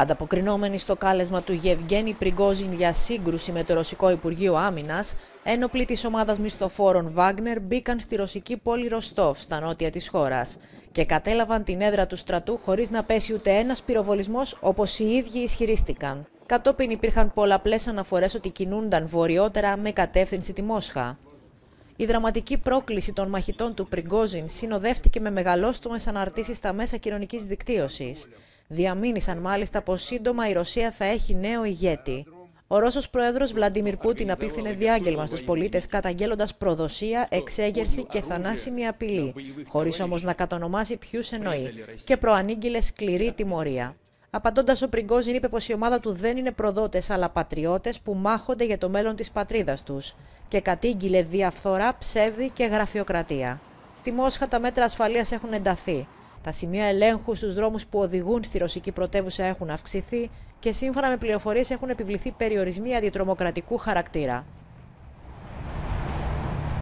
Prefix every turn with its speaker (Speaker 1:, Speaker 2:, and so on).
Speaker 1: Ανταποκρινόμενοι στο κάλεσμα του Γευγένη Πριγκόζιν για σύγκρουση με το Ρωσικό Υπουργείο Άμυνας, ένοπλοι της ομάδας μισθοφόρων Βάγνερ μπήκαν στη ρωσική πόλη Ροστόφ, στα νότια της χώρας, και κατέλαβαν την έδρα του στρατού χωρίς να πέσει ούτε ένας πυροβολισμός όπως οι ίδιοι ισχυρίστηκαν. Κατόπιν υπήρχαν πολλαπλές αναφορές ότι κινούνταν βορειότερα με κατεύθυνση τη Μόσχα. Η δραματική πρόκληση των μαχητών του Πριγκόζιν συνοδεύτηκε με μεγαλόστομες αναρτήσεις στα μέσα κοινωνικής δικτύωσης. Διαμήνυσαν μάλιστα πως σύντομα η Ρωσία θα έχει νέο ηγέτη. Ο Ρώσος Πρόεδρος Βλαντίμιρ Πούτιν απίθυνε διάγγελμα στους πολίτες καταγγέλλοντας προδοσία, εξέγερση και θανάσιμη απειλή, χωρίς όμως να κατονομάσει ποιους εννοεί, και προανήγγειλε σκληρή τιμωρία. Απαντώντας, ο Πριγκόζιν είπε πως η ομάδα του δεν είναι προδότες αλλά πατριώτες που μάχονται για το μέλλον της πατρίδας τους και κατήγγειλε διαφθορά, ψεύδι και γραφειοκρατία. Στη Μόσχα τα μέτρα ασφαλείας έχουν ενταθεί. Τα σημεία ελέγχου στους δρόμους που οδηγούν στη ρωσική πρωτεύουσα έχουν αυξηθεί και σύμφωνα με πληροφορίες έχουν επιβληθεί περιορισμοί αντιτρομοκρατικού χαρακτήρα.